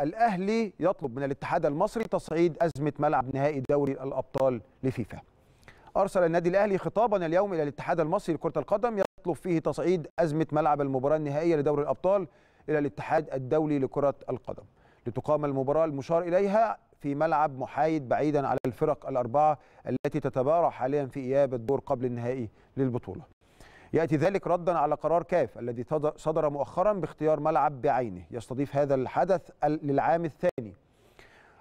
الأهلي يطلب من الاتحاد المصري تصعيد أزمة ملعب نهائي دوري الأبطال لفيفا. أرسل النادي الأهلي خطابا اليوم إلى الاتحاد المصري لكرة القدم يطلب فيه تصعيد أزمة ملعب المباراة النهائية لدوري الأبطال إلى الاتحاد الدولي لكرة القدم. لتقام المباراة المشار إليها في ملعب محايد بعيدا على الفرق الأربعة التي تتبارى حاليا في إياب الدور قبل النهائي للبطولة. يأتي ذلك ردا على قرار كاف الذي صدر مؤخرا باختيار ملعب بعينه. يستضيف هذا الحدث للعام الثاني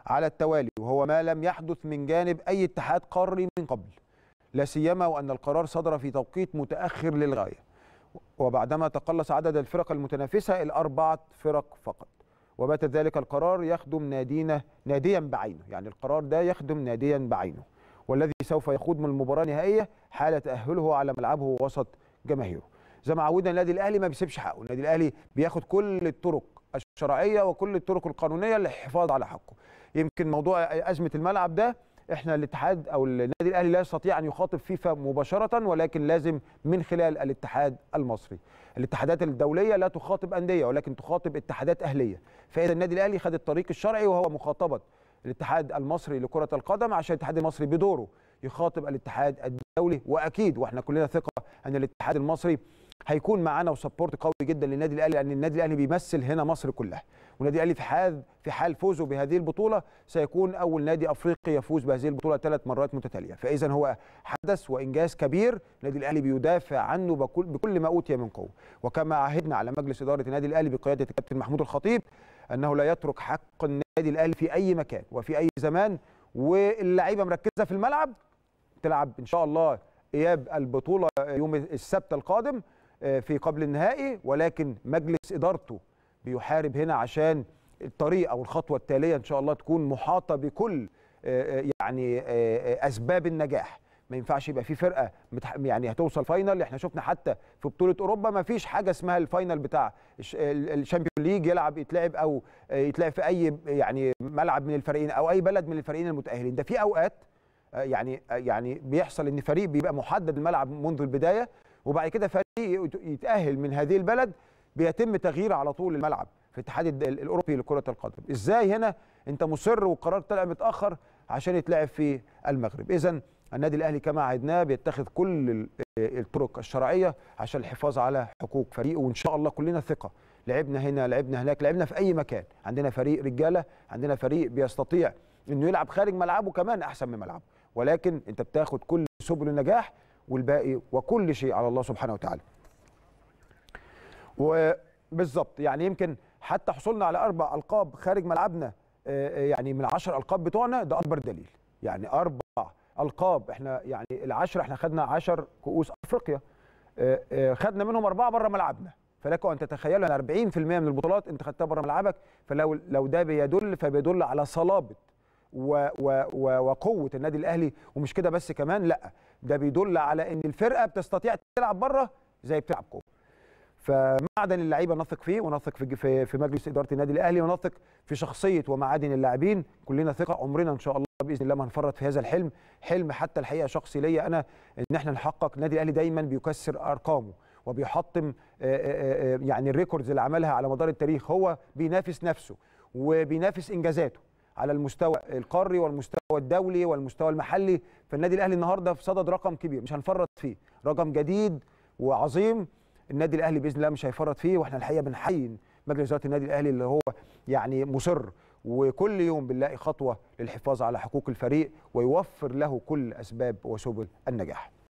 على التوالي وهو ما لم يحدث من جانب أي اتحاد قاري من قبل. لا سيما وأن القرار صدر في توقيت متأخر للغاية. وبعدما تقلص عدد الفرق المتنافسة الأربعة فرق فقط. وبات ذلك القرار يخدم نادينا ناديا بعينه. يعني القرار ده يخدم ناديا بعينه. والذي سوف يخوض من المباراة النهائيه حال تأهله على ملعبه وسط جماهيره. زي ما عودنا النادي الأهلي ما بيسيبش حقه. النادي الأهلي بياخد كل الطرق الشرعية وكل الطرق القانونية للحفاظ على حقه. يمكن موضوع أزمة الملعب ده إحنا الاتحاد أو النادي الأهلي لا يستطيع أن يخاطب فيفا مباشرة ولكن لازم من خلال الاتحاد المصري. الاتحادات الدولية لا تخاطب أندية ولكن تخاطب اتحادات أهلية. فإذا النادي الأهلي خد الطريق الشرعي وهو مخاطبة الاتحاد المصري لكرة القدم عشان الاتحاد المصري بدوره. يخاطب الاتحاد الدولي وأكيد وإحنا كلنا ثقة أن الاتحاد المصري هيكون معانا وسبورت قوي جدا للنادي الأهلي لأن النادي الأهلي بيمثل هنا مصر كلها. والنادي الأهلي في حال في حال فوزه بهذه البطولة سيكون أول نادي أفريقي يفوز بهذه البطولة ثلاث مرات متتالية. فاذا هو حدث وإنجاز كبير. النادي الأهلي بيدافع عنه بكل, بكل ما أوتي من قوة. وكما عهدنا على مجلس إدارة النادي الأهلي بقيادة الكابتن محمود الخطيب أنه لا يترك حق النادي الأهلي في أي مكان وفي أي زمان واللعيبة مركزة في الملعب. تلعب إن شاء الله إياب البطولة يوم السبت القادم في قبل النهائي ولكن مجلس إدارته بيحارب هنا عشان الطريق أو الخطوة التالية إن شاء الله تكون محاطة بكل يعني أسباب النجاح. ما ينفعش يبقى في فرقة يعني هتوصل final إحنا شفنا حتى في بطولة أوروبا ما فيش حاجة اسمها ال final بتاع ال Champions League يلعب يتلعب أو يتلعب في أي يعني ملعب من الفريقين أو أي بلد من الفريقين المتأهلين. ده في أوقات يعني يعني بيحصل إن فريق بيبقى محدد الملعب منذ البداية وبعد كده فريق يتأهل من هذه البلد بيتم تغيير على طول الملعب في الاتحاد الأوروبي لكرة القدم. إزاي هنا أنت مصر والقرار طلع متأخر عشان يتلعب في المغرب؟ اذا النادي الأهلي كما عهدناه بيتخذ كل الطرق الشرعية عشان الحفاظ على حقوق فريقه وإن شاء الله كلنا ثقة. لعبنا هنا لعبنا هناك لعبنا في أي مكان. عندنا فريق رجالة عندنا فريق بيستطيع إنه يلعب خارج ملعبه كمان أحسن من ملعبه. ولكن انت بتاخد كل سبل النجاح والباقي وكل شيء على الله سبحانه وتعالى. وبالظبط يعني يمكن حتى حصولنا على أربع ألقاب خارج ملعبنا يعني من العشر ألقاب بتوعنا ده أكبر دليل. يعني أربع ألقاب إحنا يعني العشر إحنا خدنا 10 كؤوس أفريقيا خدنا منهم أربعة بره ملعبنا. فلكم أن تتخيلوا أن 40% من البطولات أنت خدتها بره ملعبك فلو لو ده بيدل فبيدل على صلابة و و و وقوة النادي الأهلي. ومش كده بس كمان لأ ده بيدل على إن الفرقة بتستطيع تلعب بره زي بتلعب جوه. فمعدن اللعيبة نثق فيه ونثق في في مجلس إدارة النادي الأهلي ونثق في شخصية ومعادن اللاعبين. كلنا ثقة عمرنا إن شاء الله بإذن الله ما هنفرط في هذا الحلم. حلم حتى الحقيقة شخصي ليا أنا إن إحنا نحقق. النادي الأهلي دايما بيكسر أرقامه وبيحطم يعني الريكوردز اللي عملها على مدار التاريخ. هو بينافس نفسه وبينافس إنجازاته. على المستوى القاري والمستوى الدولي والمستوى المحلي فالنادي الأهلي النهارده في صدد رقم كبير مش هنفرط فيه. رقم جديد وعظيم النادي الأهلي بإذن الله مش هيفرط فيه وإحنا الحقيقة بنحيي مجلس إدارة النادي الأهلي اللي هو يعني مصر. وكل يوم بنلاقي خطوة للحفاظ على حقوق الفريق ويوفر له كل أسباب وسبل النجاح.